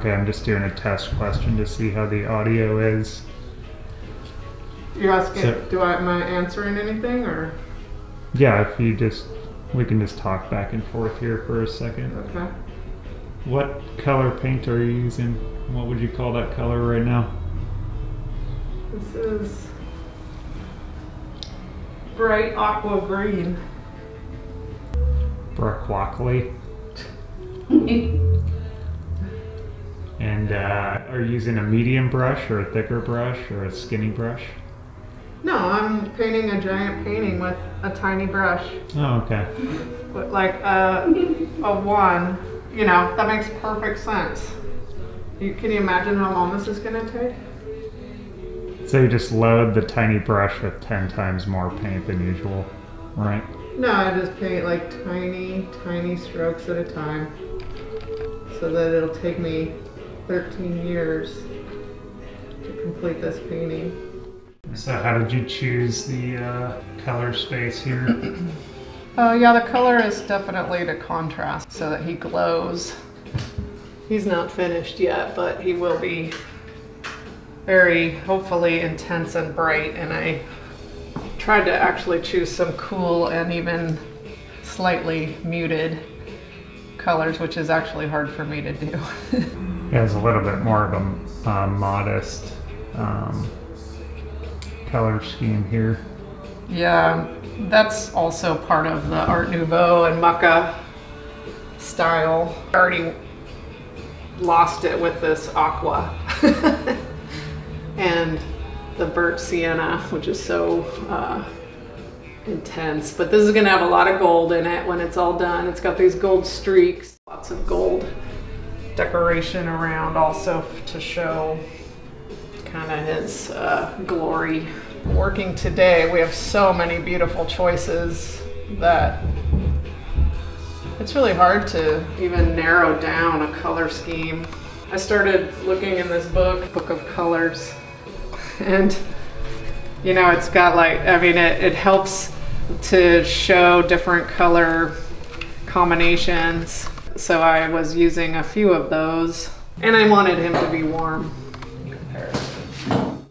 Okay, I'm just doing a test question to see how the audio is. You're asking, So- do I, am I answering anything or? Yeah, if you just, we can just talk back and forth here for a second. Okay. What color paint are you using? What would you call that color right now? This is bright aqua green. Brooke Walkley. Uh, are you using a medium brush or a thicker brush or a skinny brush? No, I'm painting a giant painting with a tiny brush, Oh, okay. with like a, a one. You know, that makes perfect sense. You, can you imagine how long this is gonna take? So you just load the tiny brush with 10 times more paint than usual, right? No, I just paint like tiny, tiny strokes at a time. So that it'll take me 13 years to complete this painting. So how did you choose the uh, color space here? Uh, yeah, the color is definitely to contrast so that he glows. He's not finished yet, but he will be very, hopefully, intense and bright. And I tried to actually choose some cool and even slightly muted colors, which is actually hard for me to do. It's a little bit more of a modest um, color scheme here. Yeah, that's also part of the Art Nouveau and Mucha style. I already lost it with this aqua and the burnt sienna, which is so uh, intense. But this is gonna have a lot of gold in it when it's all done. It's got these gold streaks, lots of gold decoration around also to show kind of his uh, glory. Working today, we have so many beautiful choices that it's really hard to even narrow down a color scheme. I started looking in this book, Book of Colors, and you know, it's got like, I mean, it, it helps to show different color combinations. So I was using a few of those, and I wanted him to be warm.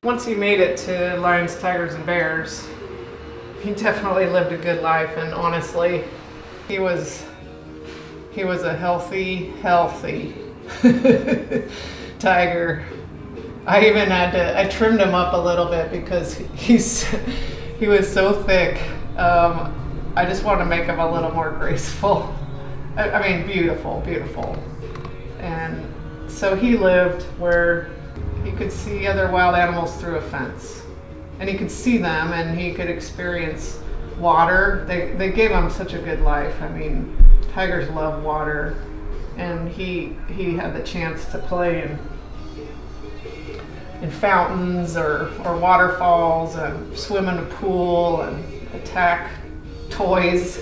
Once he made it to lions, tigers, and bears, he definitely lived a good life, and honestly, he was he was a healthy, healthy tiger. I even had to I trimmed him up a little bit because he's he was so thick. Um, I just want to make him a little more graceful. I, I mean, beautiful, beautiful. And so he lived where he could see other wild animals through a fence. And he could see them and he could experience water. They, they gave him such a good life. I mean, tigers love water. And he, he had the chance to play in, in fountains or, or waterfalls and swim in a pool and attack toys.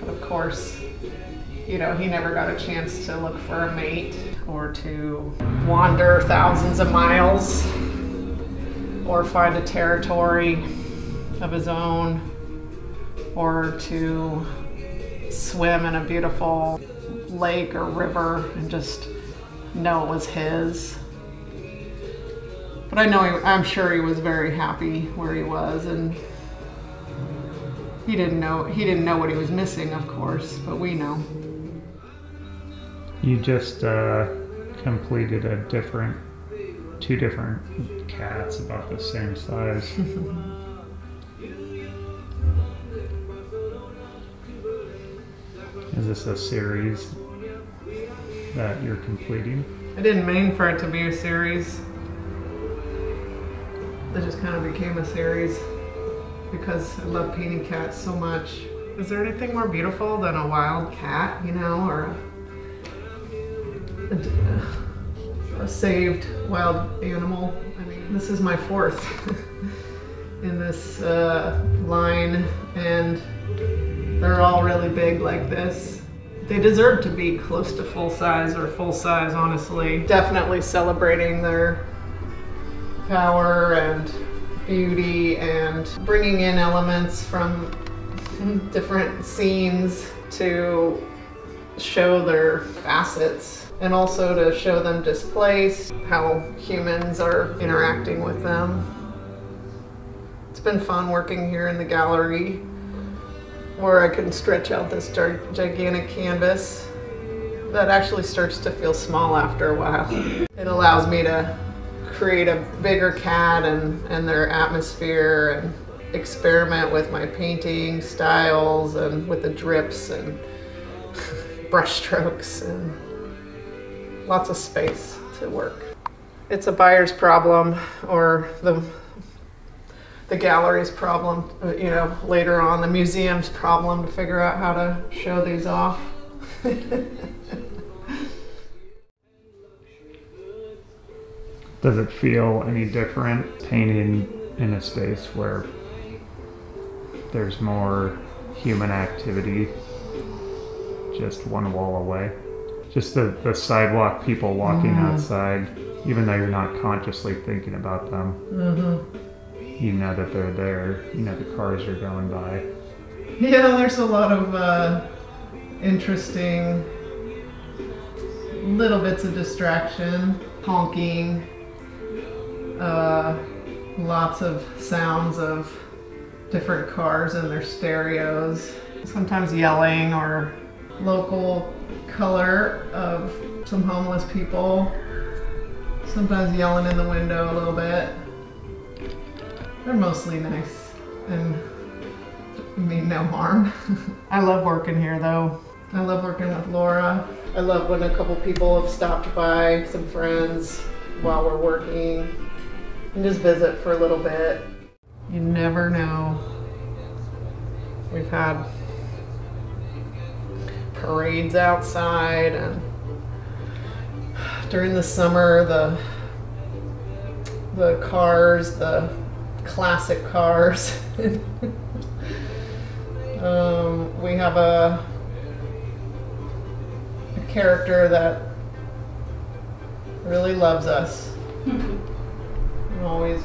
But of course, you know, he never got a chance to look for a mate or to wander thousands of miles or find a territory of his own or to swim in a beautiful lake or river and just know it was his. But I know he, I'm sure he was very happy where he was and he didn't know he didn't know what he was missing, of course, but we know. You just uh, completed a different, two different cats about the same size. Is this a series that you're completing? I didn't mean for it to be a series. It just kind of became a series because I love painting cats so much. Is there anything more beautiful than a wild cat, you know, or a, saved wild animal? I mean, this is my fourth in this uh, line, and they're all really big like this. They deserve to be close to full size or full size, honestly. Definitely celebrating their power and beauty and bringing in elements from different scenes to show their facets. And also to show them displaced, how humans are interacting with them. It's been fun working here in the gallery where I can stretch out this gigantic canvas that actually starts to feel small after a while. It allows me to create a bigger cat and, and their atmosphere and experiment with my painting styles and with the drips and brush strokes and lots of space to work. It's a buyer's problem or the the gallery's problem, uh, you know, later on the museum's problem to figure out how to show these off. Does it feel any different painting in a space where there's more human activity just one wall away? Just the, the sidewalk people walking mm. outside, even though you're not consciously thinking about them. Mm-hmm. You know that they're there, you know the cars are going by. Yeah, there's a lot of uh, interesting little bits of distraction, honking, uh, lots of sounds of different cars and their stereos, sometimes yelling or local color of some homeless people, sometimes yelling in the window a little bit. They're mostly nice and mean no harm. I love working here though. I love working with Laura. I love when a couple people have stopped by, some friends, while we're working, and just visit for a little bit. You never know. We've had parades outside and during the summer the the cars, the classic cars. um, we have a, a character that really loves us. And always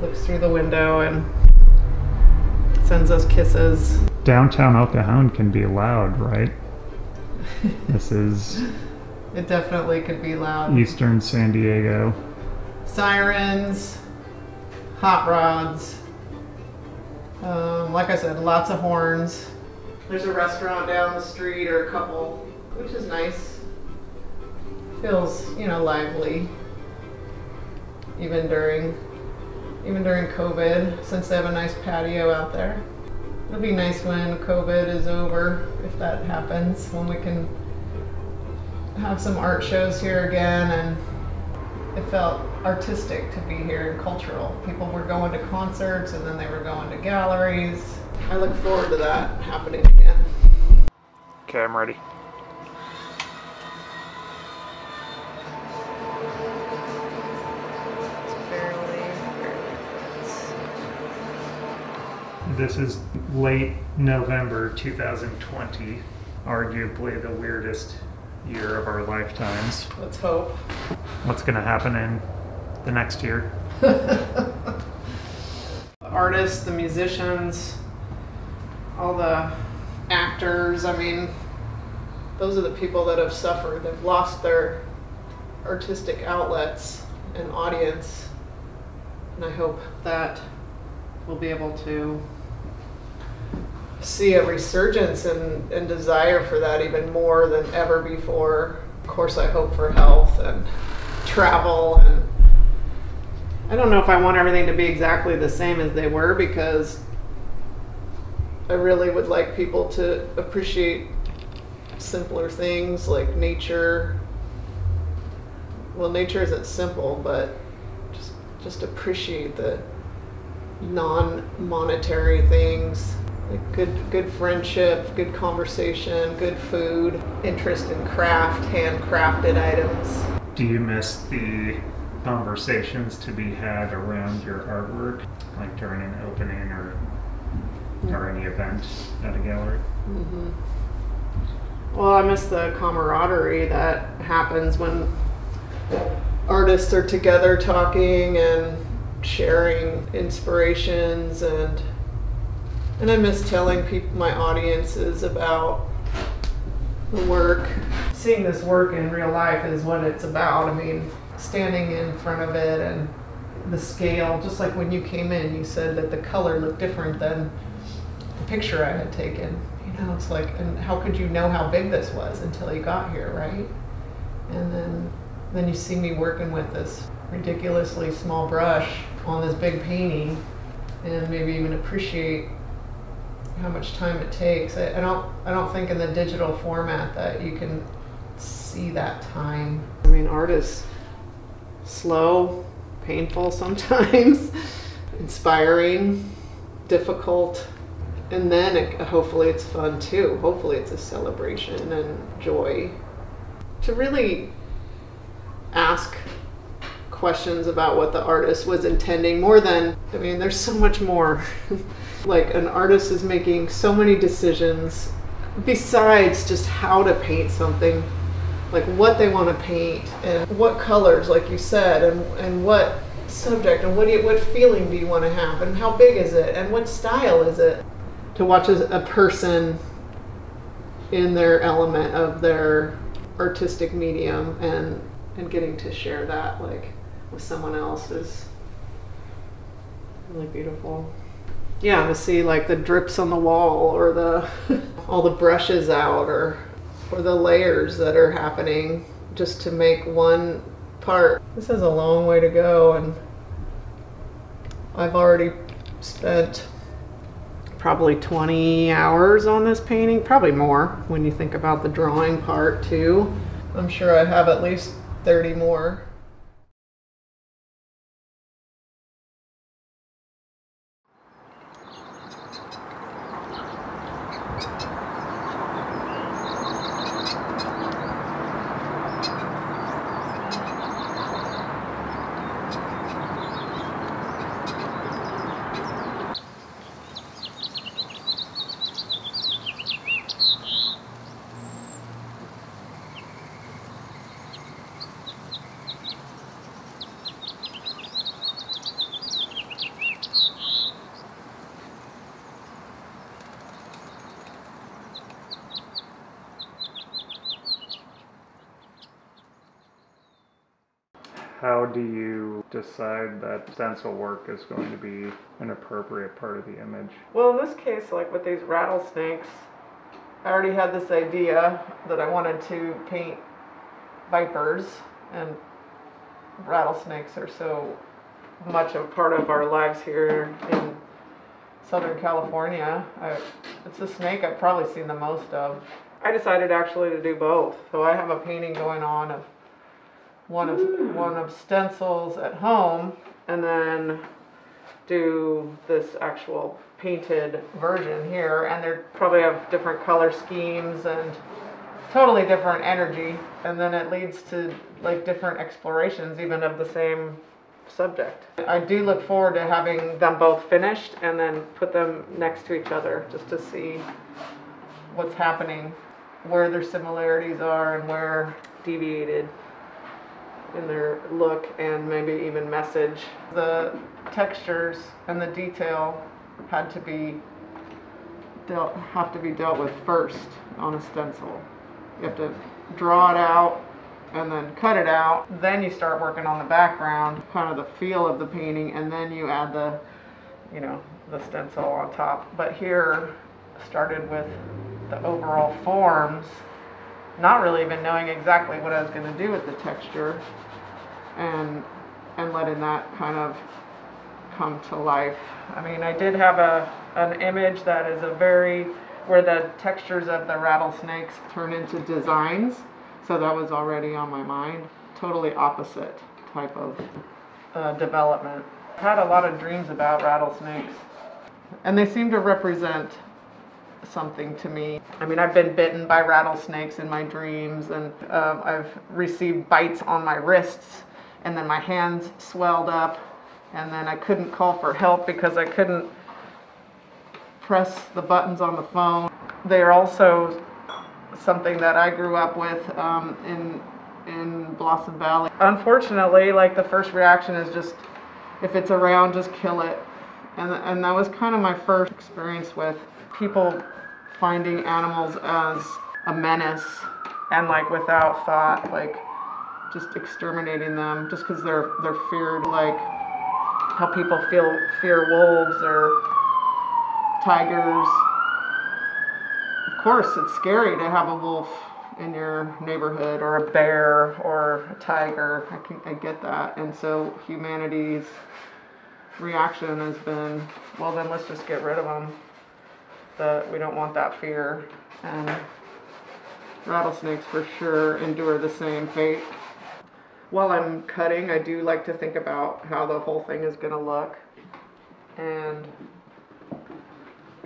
looks through the window and sends us kisses. Downtown El Cajon can be loud, right? this is. It definitely could be loud. Eastern San Diego. Sirens, hot rods. Um, like I said, lots of horns. There's a restaurant down the street or a couple, which is nice. Feels, you know, lively. Even during even during COVID, since they have a nice patio out there. It'll be nice when COVID is over, if that happens, when we can have some art shows here again and it felt artistic to be here and cultural. People were going to concerts and then they were going to galleries. I look forward to that happening again. Okay, I'm ready. This is late November 2020, arguably the weirdest year of our lifetimes. Let's hope. What's going to happen in the next year? the artists, the musicians, all the actors, I mean, those are the people that have suffered. They've lost their artistic outlets and audience. And I hope that we'll be able to see a resurgence and, and desire for that even more than ever before. Of course, I hope for health and travel and I don't know if I want everything to be exactly the same as they were because I really would like people to appreciate simpler things like nature. Well, nature isn't simple, but just just appreciate the non-monetary things good good friendship, good conversation, good food, interest in craft, handcrafted items. Do you miss the conversations to be had around your artwork, like during an opening or or any event at a gallery? Mm-hmm. Well, I miss the camaraderie that happens when artists are together talking and sharing inspirations and and I miss telling people, my audiences about the work. Seeing this work in real life is what it's about. I mean, standing in front of it and the scale, just like when you came in, you said that the color looked different than the picture I had taken. You know, it's like, and how could you know how big this was until you got here, right? And then, then you see me working with this ridiculously small brush on this big painting, and maybe even appreciate how much time it takes. I, I don't, I don't think in the digital format that you can see that time. I mean, art is slow, painful sometimes, inspiring, difficult, and then it, hopefully it's fun too. Hopefully it's a celebration and joy. To really ask questions about what the artist was intending more than, I mean, there's so much more. like an artist is making so many decisions besides just how to paint something like what they want to paint and what colors like you said and, and what subject and what you, what feeling do you want to have and how big is it and what style is it? To watch a, a person in their element of their artistic medium and and getting to share that like with someone else is really beautiful yeah to see like the drips on the wall or the all the brushes out or or the layers that are happening just to make one part. This has a long way to go and i've already spent probably 20 hours on this painting probably more when you think about the drawing part too. I'm sure i have at least 30 more How do you decide that stencil work is going to be an appropriate part of the image? Well, in this case, like with these rattlesnakes, I already had this idea that I wanted to paint vipers, and rattlesnakes are so much a part of our lives here in Southern California. I, it's a snake I've probably seen the most of. I decided actually to do both. So I have a painting going on of one of hmm. one of stencils at home and then do this actual painted version here. And they probably have different color schemes and totally different energy. And then it leads to like different explorations even of the same subject. I do look forward to having them both finished and then put them next to each other just to see what's happening, where their similarities are and where deviated in their look and maybe even message. The textures and the detail had to be dealt, have to be dealt with first on a stencil. You have to draw it out and then cut it out. Then you start working on the background, kind of the feel of the painting, and then you add the, you know, the stencil on top. But here started with the overall forms not really even knowing exactly what I was going to do with the texture and and letting that kind of come to life. I mean, I did have a an image that is a very where the textures of the rattlesnakes turn into designs. So that was already on my mind. Totally opposite type of uh, development. I've had a lot of dreams about rattlesnakes, and they seem to represent something to me. I mean, I've been bitten by rattlesnakes in my dreams, and uh, I've received bites on my wrists, and then my hands swelled up, and then I couldn't call for help because I couldn't press the buttons on the phone. They are also something that I grew up with um, in in Blossom Valley. Unfortunately, like the first reaction is just if it's around, just kill it. And, and that was kind of my first experience with people finding animals as a menace and like without thought, like just exterminating them just because they're they're feared, like how people feel fear wolves or tigers. Of course, it's scary to have a wolf in your neighborhood or a bear or a tiger. I can I get that, and so humanity's reaction has been, well, then let's just get rid of them. That we don't want that fear, and rattlesnakes for sure endure the same fate. While I'm cutting, I do like to think about how the whole thing is going to look, and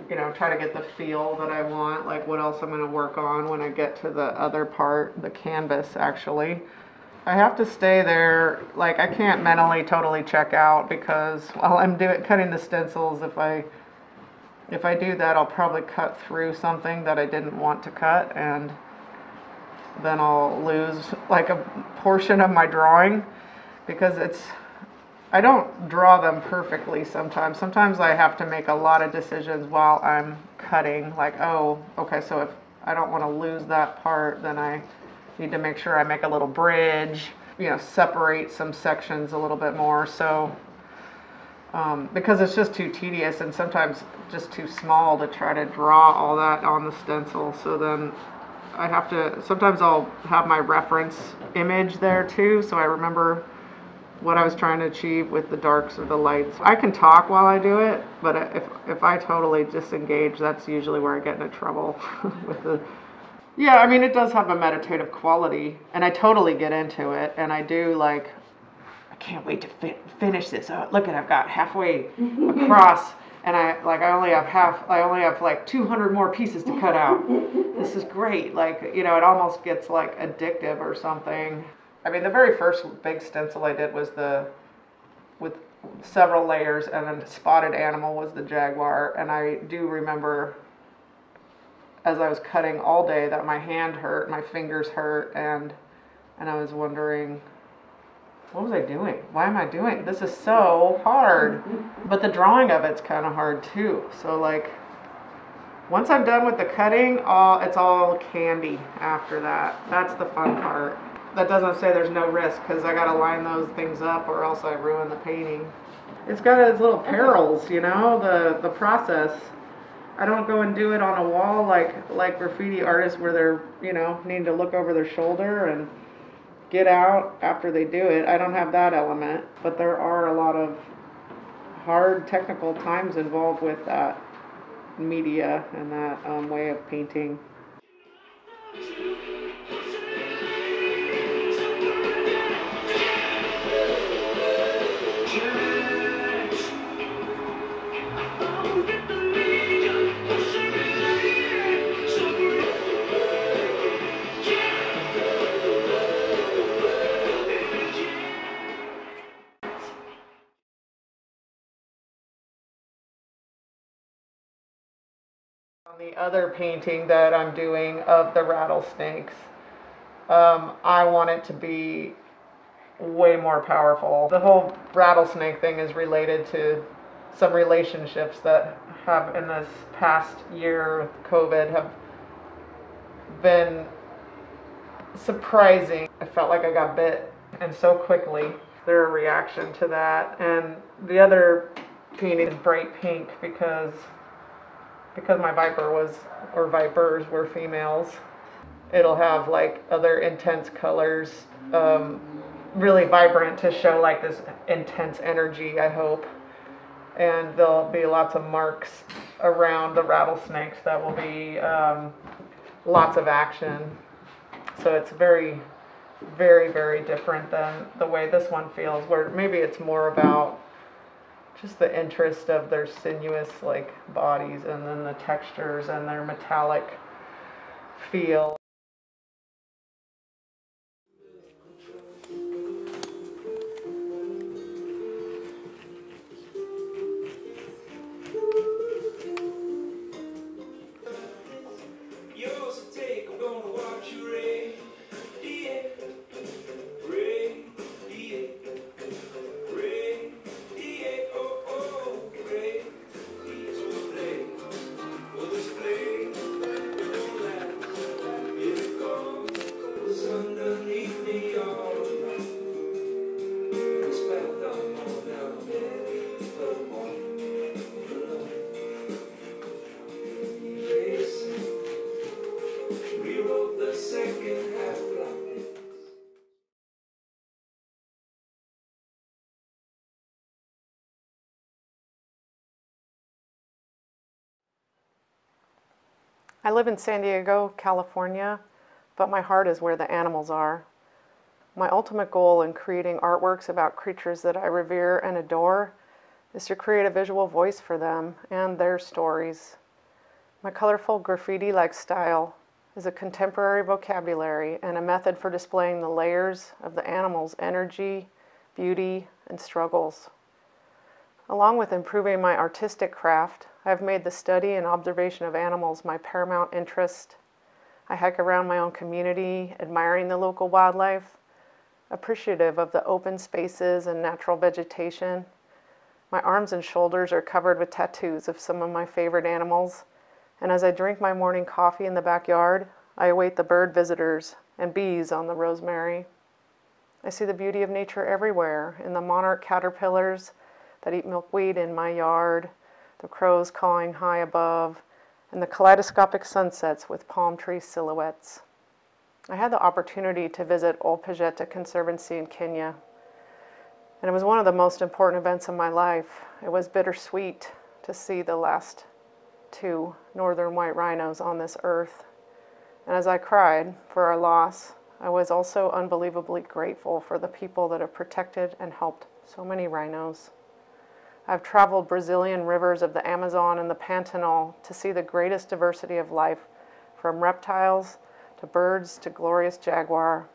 you know, try to get the feel that I want, like what else I'm going to work on when I get to the other part, the canvas actually. I have to stay there, like I can't mentally totally check out because while I'm doing cutting the stencils, if I if I do that, I'll probably cut through something that I didn't want to cut and then I'll lose like a portion of my drawing because it's I don't draw them perfectly sometimes. Sometimes I have to make a lot of decisions while I'm cutting. Like, oh, okay, so if I don't want to lose that part, then I need to make sure I make a little bridge, you know, separate some sections a little bit more. So, um, because it's just too tedious and sometimes just too small to try to draw all that on the stencil. So then I have to, sometimes I'll have my reference image there too, so I remember what I was trying to achieve with the darks or the lights. I can talk while I do it, but if, if I totally disengage, that's usually where I get into trouble with the. Yeah, I mean, it does have a meditative quality, and I totally get into it, and I do like, I can't wait to fi- finish this. Oh, look at, I've got halfway across, and I like, I only have half, I only have like 200 more pieces to cut out. This is great. Like, you know, it almost gets like addictive or something. I mean, the very first big stencil I did was the with several layers, and then spotted animal was the jaguar. And I do remember as I was cutting all day that my hand hurt, my fingers hurt, and and I was wondering, what was I doing? Why am I doing this? Is so hard. But the drawing of it's kind of hard too. So like. Once I'm done with the cutting, all it's all candy after that. That's the fun part that doesn't say there's no risk because I got to line those things up or else I ruin the painting. It's got its little perils, you know, the the process. I don't go and do it on a wall like like graffiti artists where they're you know needing to look over their shoulder and get out after they do it. I don't have that element, but there are a lot of hard technical times involved with that media and that um, way of painting. Other painting that I'm doing of the rattlesnakes, um, I want it to be way more powerful. The whole rattlesnake thing is related to some relationships that have in this past year with COVID have been surprising. I felt like I got bit and so quickly. Their reaction to that. And the other painting is bright pink because because my viper was or vipers were females. It'll have like other intense colors, um, really vibrant to show like this intense energy. I hope, and there'll be lots of marks around the rattlesnakes that will be um, lots of action. So it's very, very, very different than the way this one feels. Where maybe it's more about just the interest of their sinuous like bodies and then the textures and their metallic feel. I live in San Diego, California, but my heart is where the animals are. My ultimate goal in creating artworks about creatures that I revere and adore is to create a visual voice for them and their stories. My colorful graffiti like style is a contemporary vocabulary and a method for displaying the layers of the animal's energy, beauty, and struggles. Along with improving my artistic craft, I have made the study and observation of animals my paramount interest. I hike around my own community, admiring the local wildlife, appreciative of the open spaces and natural vegetation. My arms and shoulders are covered with tattoos of some of my favorite animals, and as I drink my morning coffee in the backyard, I await the bird visitors and bees on the rosemary. I see the beauty of nature everywhere in the monarch caterpillars that eat milkweed in my yard, the crows cawing high above, and the kaleidoscopic sunsets with palm tree silhouettes. I had the opportunity to visit Ol Pejeta Conservancy in Kenya, and it was one of the most important events of my life. It was bittersweet to see the last two northern white rhinos on this earth. And as I cried for our loss, I was also unbelievably grateful for the people that have protected and helped so many rhinos. I've traveled Brazilian rivers of the Amazon and the Pantanal to see the greatest diversity of life, from reptiles to birds to glorious jaguar.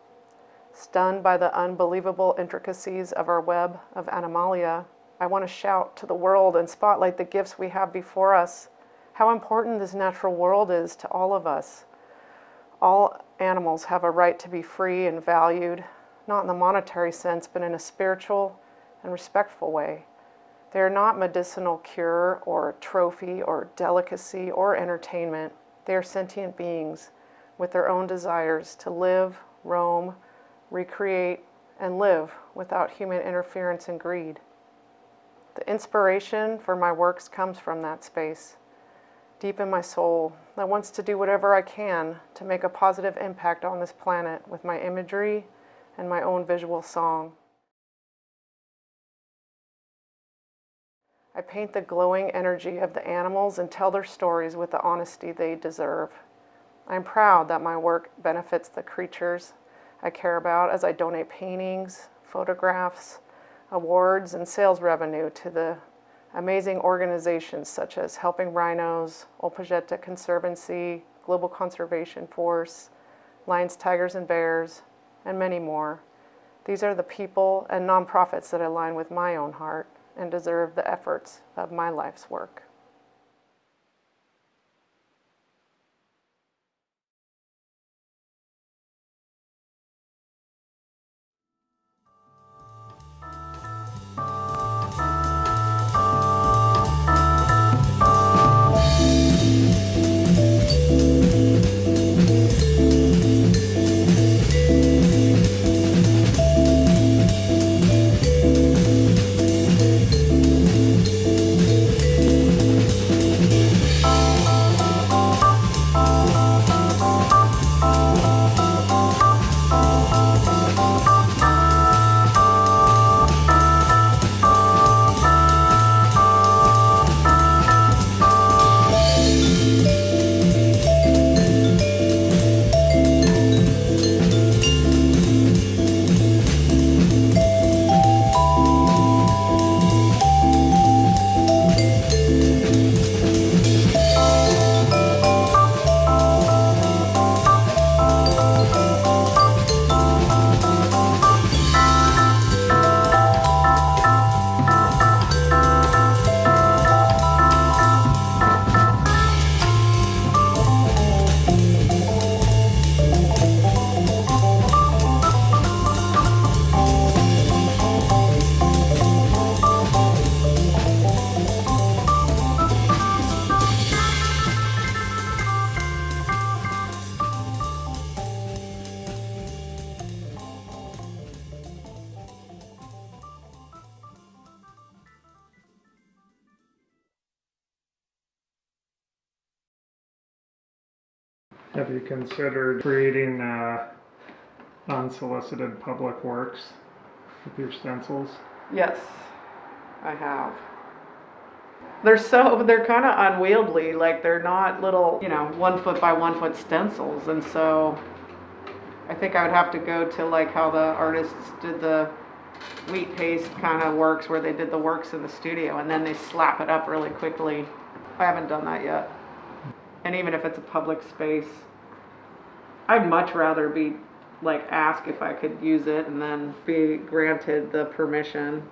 Stunned by the unbelievable intricacies of our web of animalia, I want to shout to the world and spotlight the gifts we have before us. How important this natural world is to all of us. All animals have a right to be free and valued, not in the monetary sense, but in a spiritual and respectful way. They are not medicinal cure or trophy or delicacy or entertainment. They are sentient beings with their own desires to live, roam, recreate, and live without human interference and greed. The inspiration for my works comes from that space, deep in my soul, that wants to do whatever I can to make a positive impact on this planet with my imagery and my own visual song. I paint the glowing energy of the animals and tell their stories with the honesty they deserve. I'm proud that my work benefits the creatures I care about as I donate paintings, photographs, awards, and sales revenue to the amazing organizations such as Helping Rhinos, Ol Pejeta Conservancy, Global Conservation Force, Lions, Tigers, and Bears, and many more. These are the people and nonprofits that align with my own heart and deserve the efforts of my life's work. Have you considered creating uh, unsolicited public works with your stencils? Yes, I have. They're so they're kind of unwieldy. Like they're not little, you know, one foot by one foot stencils, and so I think I would have to go to like how the artists did the wheat paste kind of works, where they did the works in the studio and then they slap it up really quickly. I haven't done that yet. And even if it's a public space, I'd much rather be like ask if I could use it and then be granted the permission.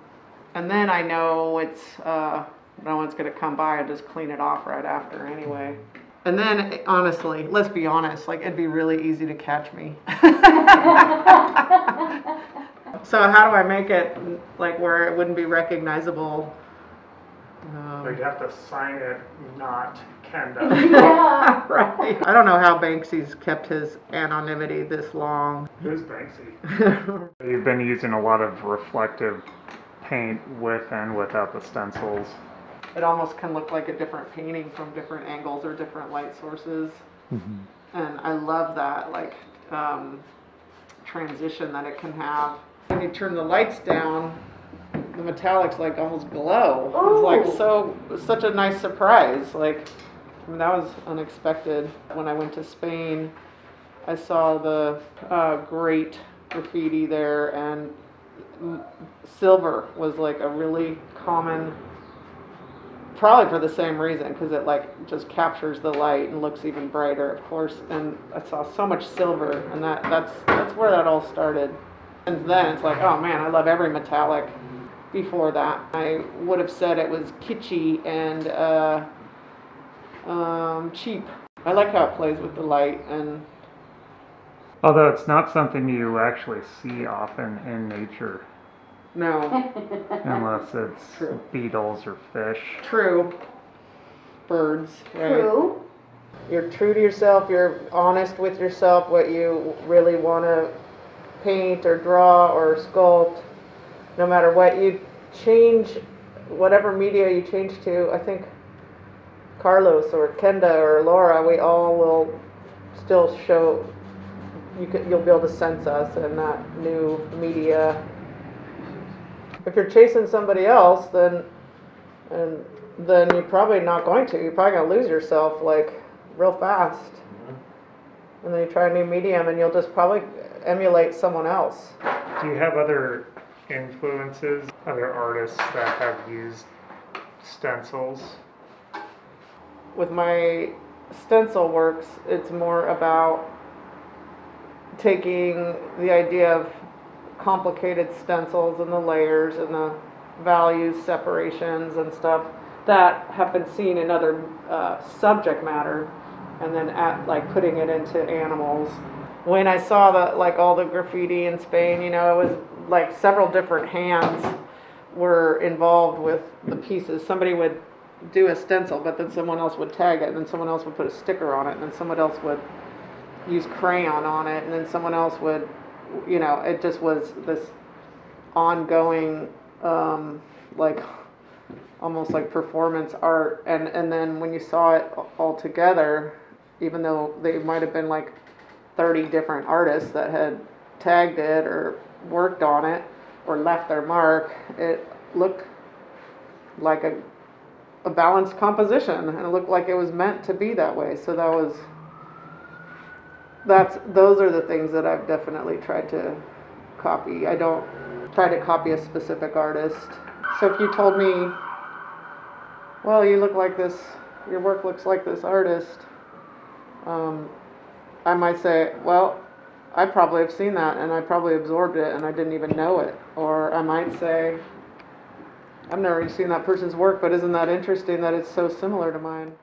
And then I know it's uh, no one's gonna come by and just clean it off right after anyway. And then honestly, let's be honest, like it'd be really easy to catch me. so how do I make it like where it wouldn't be recognizable? Um, You'd have to sign it, not Kenda. Yeah. right. I don't know how Banksy's kept his anonymity this long. Who's Banksy? You've been using a lot of reflective paint with and without the stencils. it almost can look like a different painting from different angles or different light sources. And I love that, like, um, transition that it can have. When you turn the lights down, the metallics like almost glow. It's like so, such a nice surprise. Like, I mean, that was unexpected. When I went to Spain, I saw the uh, great graffiti there, and silver was like a really common probably for the same reason because it like just captures the light and looks even brighter of course and i saw so much silver and that that's that's where that all started and then it's like oh man i love every metallic before that i would have said it was kitschy and uh, um, cheap i like how it plays with the light and Although it's not something you actually see often in nature, no unless it's True. beetles or fish. true birds right True. you're true to yourself, you're honest with yourself, what you really want to paint or draw or sculpt, no matter what you change, whatever media you change to, I think Carlos or Kenda or Laura, we all will still show, you could, you'll be able to sense us in that new media. If you're chasing somebody else, then, and then you're probably not going to. You're probably going to lose yourself like real fast. Mm-hmm. And then you try a new medium and you'll just probably emulate someone else. Do you have other influences, other artists that have used stencils? With my stencil works, it's more about taking the idea of complicated stencils and the layers and the values separations and stuff that have been seen in other uh, subject matter and then at like putting it into animals. When i saw the like all the graffiti in spain you know it was like several different hands were involved with the pieces. Somebody would do a stencil but then someone else would tag it and then someone else would put a sticker on it and then someone else would use crayon on it and then someone else would you know it just was this ongoing um, like almost like performance art. And and then when you saw it all together even though they might have been like 30 different artists that had tagged it or worked on it or left their mark it looked like a a balanced composition and it looked like it was meant to be that way so that was that's those are the things that I've definitely tried to copy. I don't try to copy a specific artist. So if you told me, well, you look like this, your work looks like this artist, um, I might say, well, I probably have seen that and I probably absorbed it and I didn't even know it. Or I might say, I've never seen that person's work, but isn't that interesting that it's so similar to mine?